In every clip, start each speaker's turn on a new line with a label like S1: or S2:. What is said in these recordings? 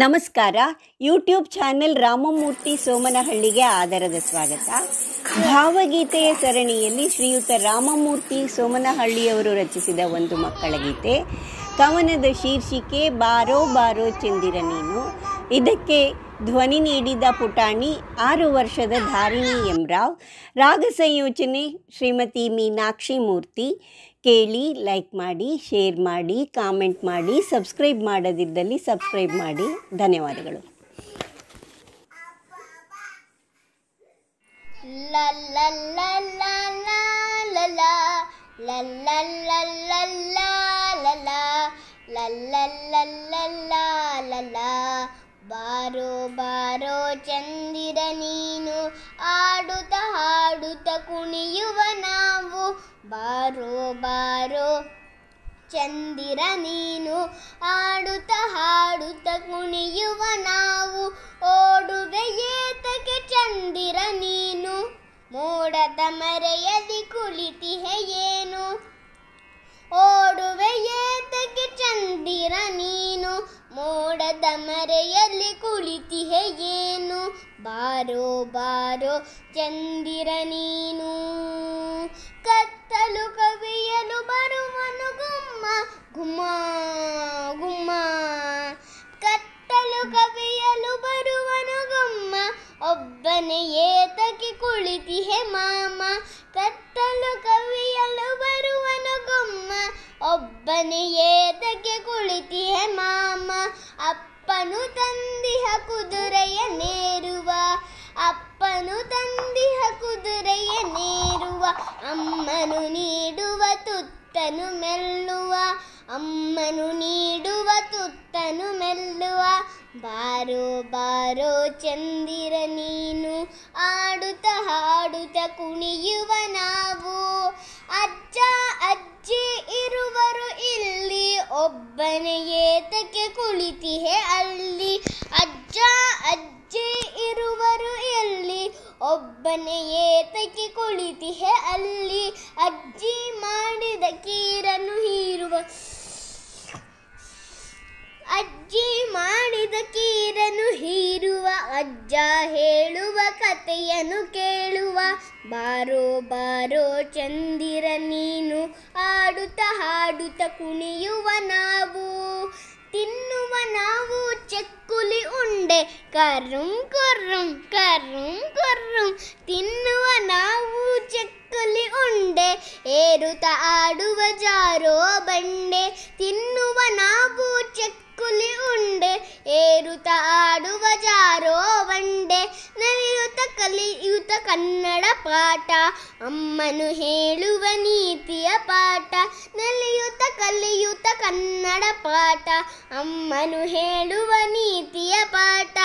S1: ನಮಸ್ಕಾರ. YouTube channel Ramamurthy ಸೋಮನಹಳ್ಳಿಗೆ ಆದರದ ಸ್ವಾಗತ. ಭಾವಗೀತೆಯ ಸರಣಿಯಲ್ಲಿ ಶ್ರೀಯುತ ರಾಮಮೂರ್ತಿ ಸೋಮನಹಳ್ಳಿಯವರು ರಚಿಸಿದ ಒಂದು ಮಕ್ಕಳ ಗೀತೆ. ಕವನದ ಶೀರ್ಷಿಕೆ, ಬಾರೋ ಬಾರೋ ಚಂದಿರ ನೀನು ಇದಕ್ಕೆ ಧ್ವನಿ ನೀಡಿದ ಪುಟಾಣಿ ಆರು ವರ್ಷದ ಧಾರಿಣಿ ಎಂ ರಾವ್ ರಾಗ ಸಂಯೋಜನೆ ಶ್ರೀಮತಿ ಮೀನಾಕ್ಷಿ ಮೂರ್ತಿ ಕೇಳಿ ಲೈಕ್ ಮಾಡಿ ಶೇರ್ ಮಾಡಿ ಕಾಮೆಂಟ್ ಮಾಡಿ ಸಬ್ಸ್ಕ್ರೈಬ್ ಮಾಡದಿದ್ದಲ್ಲಿ ಸಬ್ಸ್ಕ್ರೈಬ್ ಮಾಡಿ ಧನ್ಯವಾದಗಳು
S2: La la la ಬಾರೋ ಬಾರೋ ಚಂದಿರ ನೀನು ಆಡುತ್ತ ಹಾಡುತ್ತ ಕುಣಿಯುವ ನಾವು. ಬಾರೋ ಬಾರೋ ಚಂದಿರ ನೀನು ಆಡುತ್ತ ಹಾಡುತ್ತ ಕುಣಿಯುವ ನಾವು. ಓಡುವೆ ಏತಕ್ಕೆ ಚಂದಿರ ನೀನು, ಮೋಡದ ಮರೆಯದಿ ಕುಳಿತ ಬಾರೋ ಬಾರೋ, ಚಂದಿರ ನೀನು. ಕತ್ತಲು ಕವಿಯಲು ಬರುವನು ಗುಮ್ಮ ಗುಮ್ಮ ಗುಮ್ಮ. ಕತ್ತಲು ಕವಿಯಲು ಬರುವನು ಗುಮ್ಮ, ಒಬ್ಬನೇ ಏತಕ್ಕೆ ಕುಳಿತಿಹೆ ಮಾಮ. ಕತ್ತಲು ಕವಿಯಲು ಬರುವನು ಗುಮ್ಮ, ಒಬ್ಬನೇ ಅಪ್ಪನು ತಂದಿಹ ಕುದುರೆಯ ನೇರುವ, ಅಮ್ಮನು ನೀಡುವ ತುತ್ತನು ಮೆಲ್ಲುವ, ಅಮ್ಮನು ನೀಡುವ ತುತ್ತನು ಮೆಲ್ಲುವ. ಬಾರೋ ಬಾರೋ ಚಂದಿರ ನೀನು, ಆಡುತ್ತ ಹಾಡುತ್ತ ಕುಣಿಯುವ ನಾವು. ಕಥೆಯನ್ನು ಕೇಳುವ. ಬಾರೋ ಬಾರೋ ಚಂದಿರ ನೀನು. ಆಡುತ್ತ ಹಾಡುತ್ತ ಕುಣಿಯುವ ನಾವು. ತಿನ್ನುವ ನಾವು ಚಕ್ಕುಲಿ ಉಂಡೆ. ಕರ್ರುಂ ಕೊರ್ರುಂ ಕರ್ರುಂ ಕೊರ್ರುಂ ತಿನ್ನುವ ನಾವು ಚಕ್ಕುಲಿ ಉಂಡೆ. ಏರುತ್ತ ಆಡುವ ಜಾರೋ ಕನ್ನಡ ಪಾಠ. ಅಮ್ಮನು ಹೇಳುವ ನೀತಿಯ ಪಾಠ. ನಲಿಯುತ್ತ ಕಲಿಯುತ್ತ ಕನ್ನಡ ಪಾಠ. ಅಮ್ಮನು ಹೇಳುವ ನೀತಿಯ ಪಾಠ.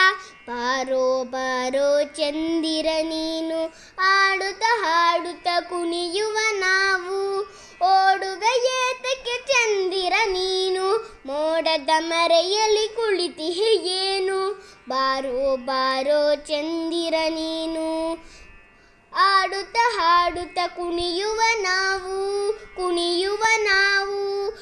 S2: ಬಾರೋ ಬಾರೋ ಚಂದಿರ ನೀನು. ಆಡುತ್ತ ಹಾಡುತ್ತ ಕುಣಿಯುವ ನಾವು. ಓಡುಗ ಏತಕ್ಕೆ ಚಂದಿರ ನೀನು. ಮೋಡದ ಮರೆಯಲ್ಲಿ ಕುಳಿತಿಹೆ ಏನು? ಬಾರೋ ಬಾರೋ ಚಂದಿರ ನೀನು. ಆಡುತ್ತ ಹಾಡುತ್ತ ಕುಣಿಯುವ ನಾವು ಕುಣಿಯುವ ನಾವು.